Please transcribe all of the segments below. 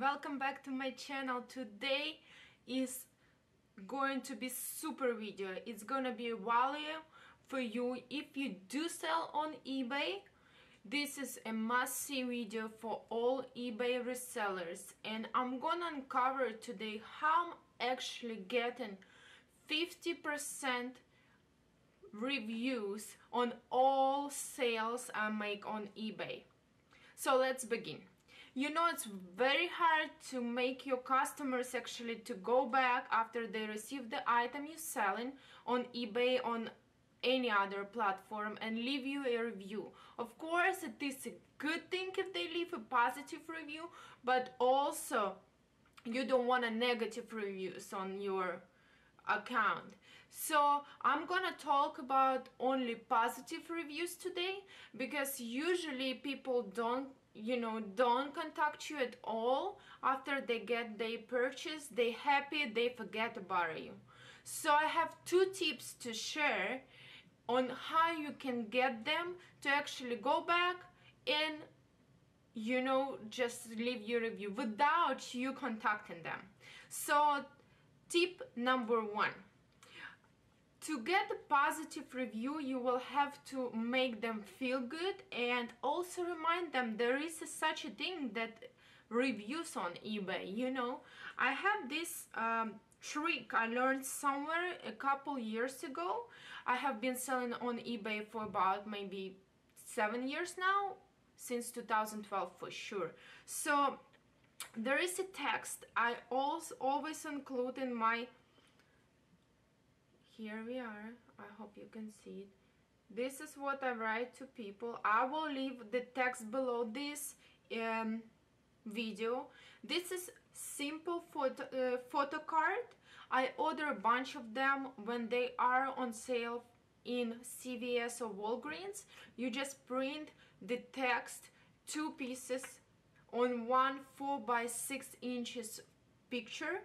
welcome back to my channel. Today is going to be super video. It's gonna be a value for you. If you do sell on eBay this is a must-see video for all eBay resellers. And I'm gonna uncover today how I'm actually getting 50% reviews on all sales I make on eBay. So let's begin you know it's very hard to make your customers actually to go back after they receive the item you're selling on eBay on any other platform and leave you a review. Of course it is a good thing if they leave a positive review but also you don't want a negative reviews on your account. So i'm gonna talk about only positive reviews today because usually people don't you know don't contact you at all after they get their purchase they happy they forget about you. So i have two tips to share on how you can get them to actually go back and you know just leave your review without you contacting them. So tip number one to get a positive review you will have to make them feel good and also remind them there is a, such a thing that reviews on ebay you know? I have this um, trick i learned somewhere a couple years ago. I have been selling on ebay for about maybe seven years now since 2012 for sure. So there is a text i also always include in my here we are. I hope you can see it. This is what i write to people. I will leave the text below this um, video. This is simple photo, uh, photo card. I order a bunch of them when they are on sale in cvs or walgreens. You just print the text two pieces on one 4 by 6 inches picture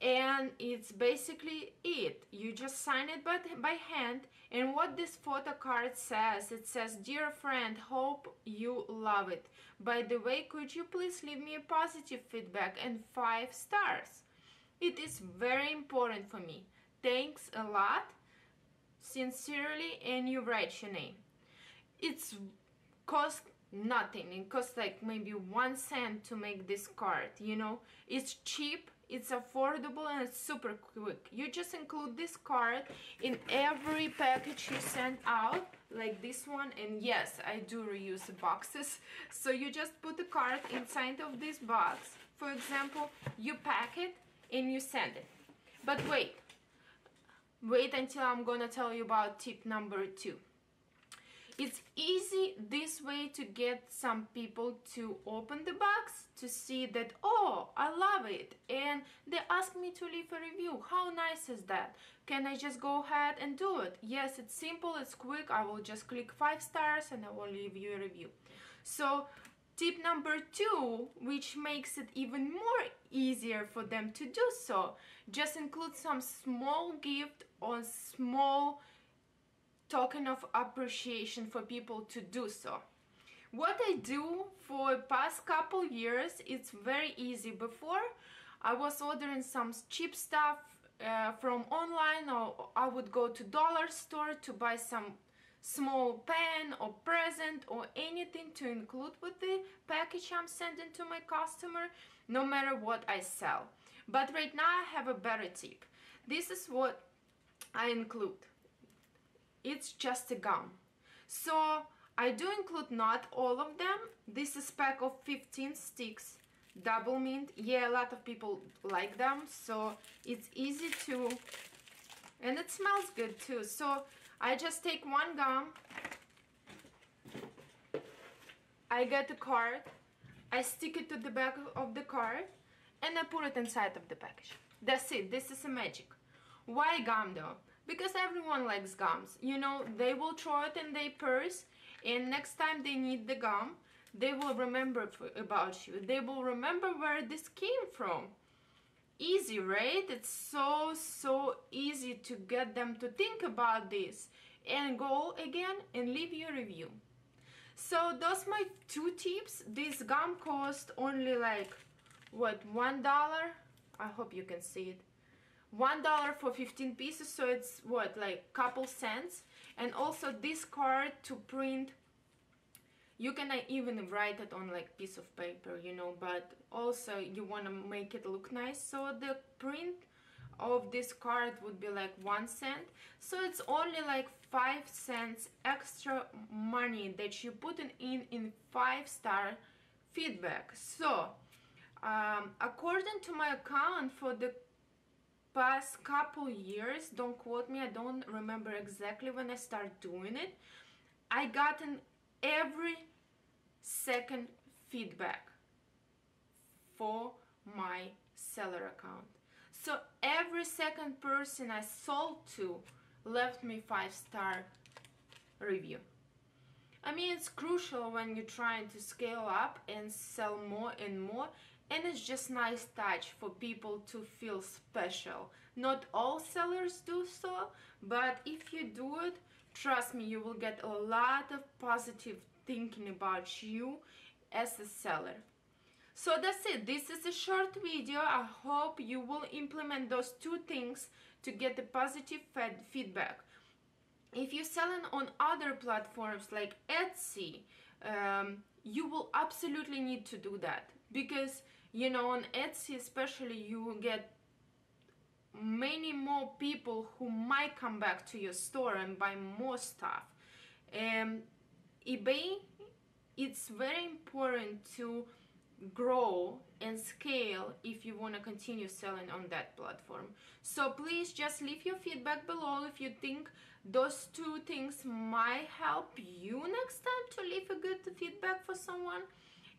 and it's basically it. You just sign it by, by hand. And what this photo card says it says dear friend hope you love it. By the way could you please leave me a positive feedback and five stars? It is very important for me. Thanks a lot. Sincerely and you write your name. It's cost nothing. It costs like maybe one cent to make this card you know? It's cheap it's affordable and it's super quick. You just include this card in every package you send out like this one and yes i do reuse boxes. So you just put the card inside of this box. For example you pack it and you send it. But wait wait until i'm gonna tell you about tip number two it's easy this way to get some people to open the box to see that, oh, I love it. And they ask me to leave a review. How nice is that? Can I just go ahead and do it? Yes, it's simple, it's quick. I will just click five stars and I will leave you a review. So tip number two which makes it even more easier for them to do so just include some small gift or small token of appreciation for people to do so. What I do for past couple years, it's very easy. Before, I was ordering some cheap stuff uh, from online or I would go to dollar store to buy some small pen or present or anything to include with the package I'm sending to my customer no matter what I sell but right now I have a better tip this is what I include it's just a gum. So I do include not all of them. This is a pack of 15 sticks. Double mint. Yeah a lot of people like them so it's easy to and it smells good too. So I just take one gum. I get a card. I stick it to the back of the card and I put it inside of the package. That's it. This is a magic. Why gum though because everyone likes gums. You know they will throw it in their purse and next time they need the gum they will remember about you. They will remember where this came from. Easy right? It's so so easy to get them to think about this and go again and leave your review. So those my two tips. This gum cost only like what one dollar? I hope you can see it one dollar for 15 pieces so it's what like couple cents. And also this card to print you can even write it on like piece of paper you know but also you want to make it look nice. So the print of this card would be like one cent. So it's only like five cents extra money that you put in in five star feedback. So um, according to my account for the past couple years don't quote me i don't remember exactly when i started doing it i gotten every second feedback for my seller account. So every second person i sold to left me five star review. I mean, it's crucial when you're trying to scale up and sell more and more and it's just nice touch for people to feel special. Not all sellers do so but if you do it trust me you will get a lot of positive thinking about you as a seller. So that's it. This is a short video. I hope you will implement those two things to get the positive feedback. If you're selling on other platforms like etsy um, you will absolutely need to do that because you know on etsy especially you get many more people who might come back to your store and buy more stuff. And ebay it's very important to grow and scale if you want to continue selling on that platform. So please just leave your feedback below if you think those two things might help you next time to leave a good feedback for someone.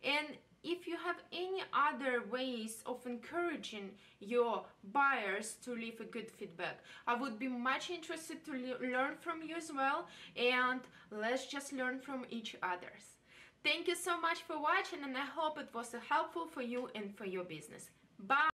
And if you have any other ways of encouraging your buyers to leave a good feedback i would be much interested to le learn from you as well and let's just learn from each others. Thank you so much for watching and i hope it was helpful for you and for your business. Bye